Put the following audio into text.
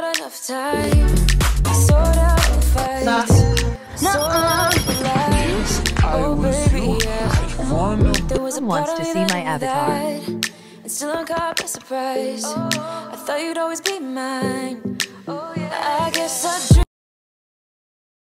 got enough time. to Sort out the fights. Sort out the lies. Oh, baby, yeah. There was a wants to see my avatar. And still I'm caught by surprise. Oh. I thought you'd always be mine. Oh, I guess I